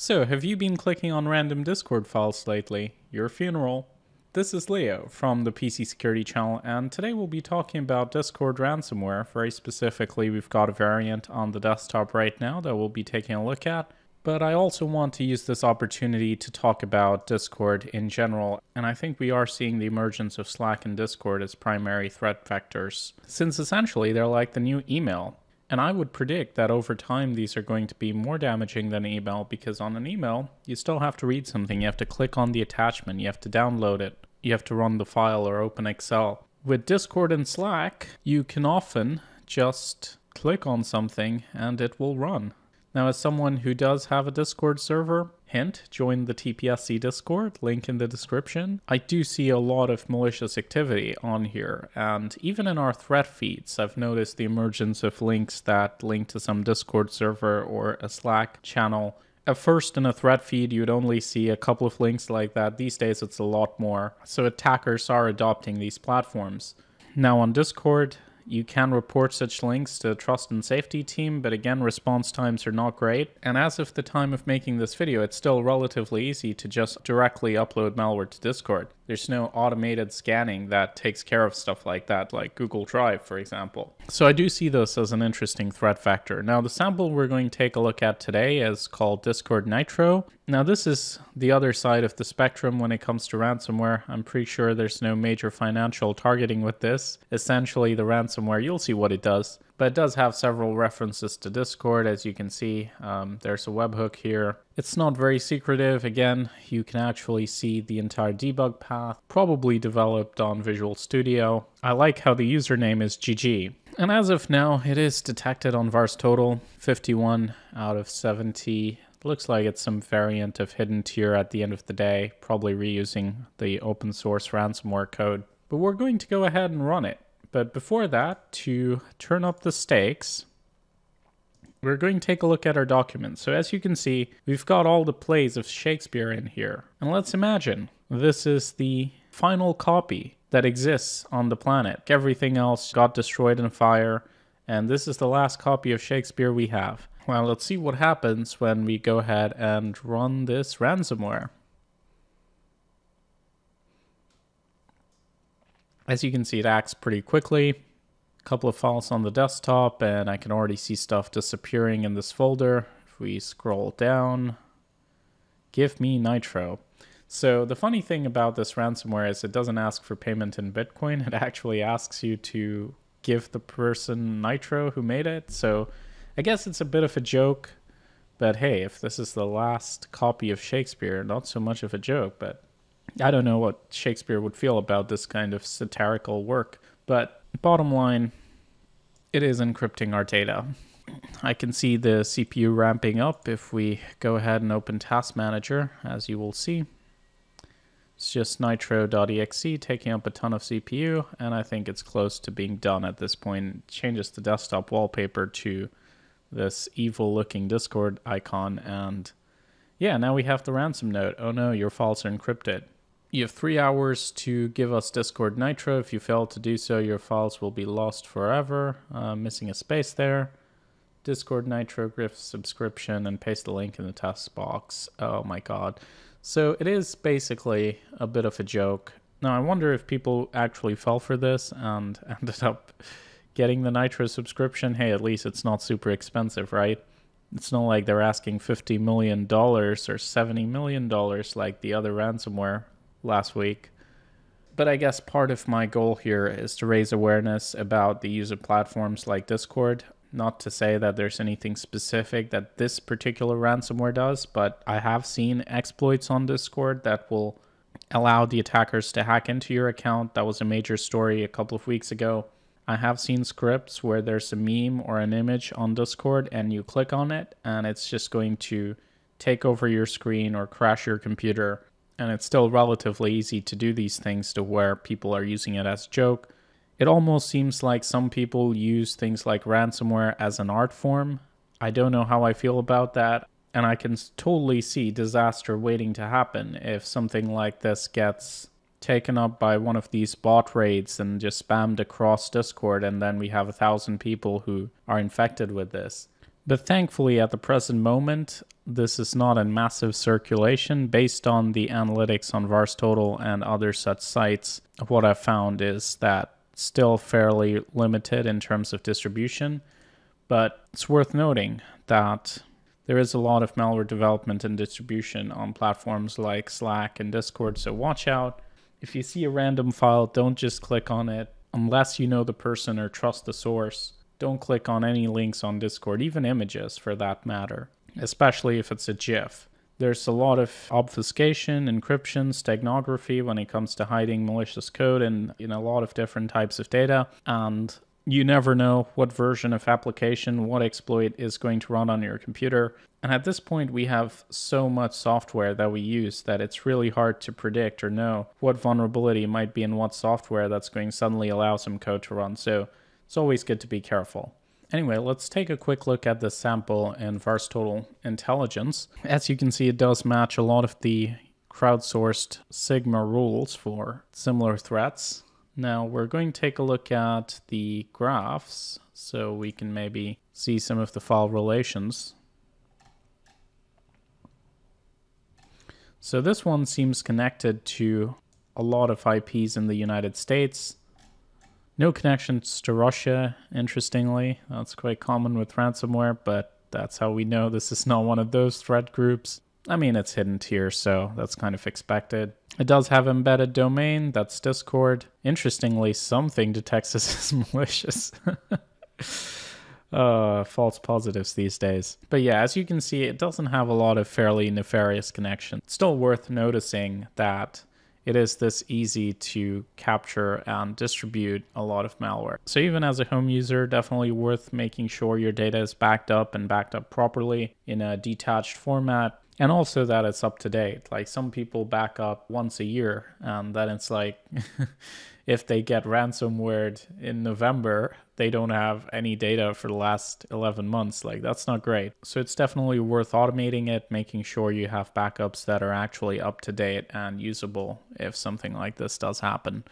So, have you been clicking on random Discord files lately? Your funeral. This is Leo from the PC Security channel, and today we'll be talking about Discord ransomware. Very specifically, we've got a variant on the desktop right now that we'll be taking a look at. But I also want to use this opportunity to talk about Discord in general, and I think we are seeing the emergence of Slack and Discord as primary threat vectors, since essentially they're like the new email. And I would predict that over time, these are going to be more damaging than email because on an email, you still have to read something. You have to click on the attachment, you have to download it, you have to run the file or open Excel. With Discord and Slack, you can often just click on something and it will run. Now, as someone who does have a Discord server, hint, join the TPSC Discord, link in the description. I do see a lot of malicious activity on here, and even in our threat feeds, I've noticed the emergence of links that link to some Discord server or a Slack channel. At first, in a threat feed, you'd only see a couple of links like that. These days, it's a lot more. So, attackers are adopting these platforms. Now, on Discord, you can report such links to trust and safety team, but again, response times are not great. And as of the time of making this video, it's still relatively easy to just directly upload malware to Discord. There's no automated scanning that takes care of stuff like that, like Google Drive, for example. So I do see this as an interesting threat factor. Now, the sample we're going to take a look at today is called Discord Nitro. Now, this is the other side of the spectrum when it comes to ransomware. I'm pretty sure there's no major financial targeting with this. Essentially, the ransomware, you'll see what it does but it does have several references to Discord, as you can see. Um, there's a webhook here. It's not very secretive. Again, you can actually see the entire debug path, probably developed on Visual Studio. I like how the username is GG. And as of now, it is detected on VirusTotal, 51 out of 70. Looks like it's some variant of Hidden Tear at the end of the day, probably reusing the open source ransomware code. But we're going to go ahead and run it. But before that, to turn up the stakes, we're going to take a look at our document. So as you can see, we've got all the plays of Shakespeare in here. And let's imagine this is the final copy that exists on the planet. Everything else got destroyed in a fire, and this is the last copy of Shakespeare we have. Well, let's see what happens when we go ahead and run this ransomware. As you can see, it acts pretty quickly. A couple of files on the desktop, and I can already see stuff disappearing in this folder. If we scroll down, give me Nitro. So the funny thing about this ransomware is it doesn't ask for payment in Bitcoin. It actually asks you to give the person Nitro who made it. So I guess it's a bit of a joke. But hey, if this is the last copy of Shakespeare, not so much of a joke, but I don't know what Shakespeare would feel about this kind of satirical work, but bottom line, it is encrypting our data. I can see the CPU ramping up if we go ahead and open Task Manager, as you will see. It's just nitro.exe taking up a ton of CPU, and I think it's close to being done at this point. It changes the desktop wallpaper to this evil looking Discord icon, and yeah, now we have the ransom note. Oh no, your files are encrypted. You have three hours to give us Discord Nitro. If you fail to do so, your files will be lost forever. Uh, missing a space there. Discord Nitro Griff subscription and paste the link in the text box. Oh my god. So it is basically a bit of a joke. Now I wonder if people actually fell for this and ended up getting the Nitro subscription. Hey, at least it's not super expensive, right? It's not like they're asking $50 million or $70 million like the other ransomware last week. But I guess part of my goal here is to raise awareness about the use of platforms like Discord. Not to say that there's anything specific that this particular ransomware does, but I have seen exploits on Discord that will allow the attackers to hack into your account. That was a major story a couple of weeks ago. I have seen scripts where there's a meme or an image on Discord and you click on it and it's just going to take over your screen or crash your computer and it's still relatively easy to do these things to where people are using it as a joke. It almost seems like some people use things like ransomware as an art form. I don't know how I feel about that, and I can totally see disaster waiting to happen if something like this gets taken up by one of these bot raids and just spammed across Discord, and then we have a thousand people who are infected with this. But thankfully, at the present moment, this is not in massive circulation. Based on the analytics on VirusTotal and other such sites, what I've found is that still fairly limited in terms of distribution. But it's worth noting that there is a lot of malware development and distribution on platforms like Slack and Discord, so watch out. If you see a random file, don't just click on it unless you know the person or trust the source. Don't click on any links on Discord, even images for that matter, especially if it's a GIF. There's a lot of obfuscation, encryption, steganography when it comes to hiding malicious code and in a lot of different types of data. And you never know what version of application, what exploit is going to run on your computer. And at this point, we have so much software that we use that it's really hard to predict or know what vulnerability might be in what software that's going to suddenly allow some code to run. So it's always good to be careful. Anyway, let's take a quick look at the sample in VirusTotal Intelligence. As you can see, it does match a lot of the crowdsourced Sigma rules for similar threats. Now we're going to take a look at the graphs so we can maybe see some of the file relations. So this one seems connected to a lot of IPs in the United States. No connections to Russia, interestingly. That's quite common with ransomware, but that's how we know this is not one of those threat groups. I mean, it's Hidden Tear, so that's kind of expected. It does have embedded domain, that's Discord. Interestingly, something detects this as malicious. uh, false positives these days. But yeah, as you can see, it doesn't have a lot of fairly nefarious connections. Still worth noticing that it is this easy to capture and distribute a lot of malware. So even as a home user, definitely worth making sure your data is backed up and backed up properly in a detached format and also that it's up to date. Like some people back up once a year, um, and then it's like if they get ransomware in November, they don't have any data for the last 11 months. Like that's not great. So it's definitely worth automating it, making sure you have backups that are actually up to date and usable if something like this does happen.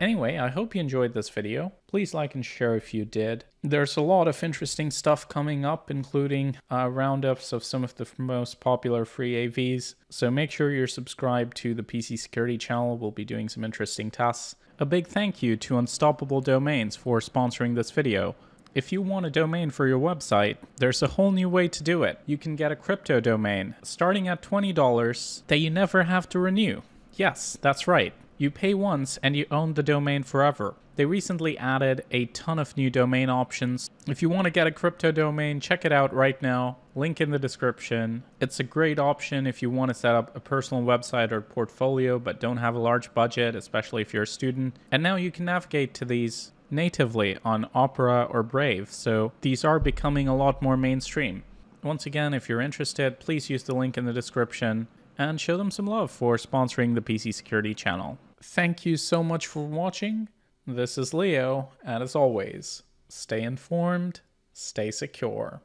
Anyway, I hope you enjoyed this video. Please like and share if you did. There's a lot of interesting stuff coming up, including uh, roundups of some of the most popular free AVs. So make sure you're subscribed to the PC Security channel. We'll be doing some interesting tests. A big thank you to Unstoppable Domains for sponsoring this video. If you want a domain for your website, there's a whole new way to do it. You can get a crypto domain starting at $20 that you never have to renew. Yes, that's right. You pay once and you own the domain forever. They recently added a ton of new domain options. If you want to get a crypto domain, check it out right now. Link in the description. It's a great option if you want to set up a personal website or portfolio but don't have a large budget, especially if you're a student. And now you can navigate to these natively on Opera or Brave, so these are becoming a lot more mainstream. Once again, if you're interested, please use the link in the description and show them some love for sponsoring the PC Security channel. Thank you so much for watching. This is Leo, and as always, stay informed, stay secure.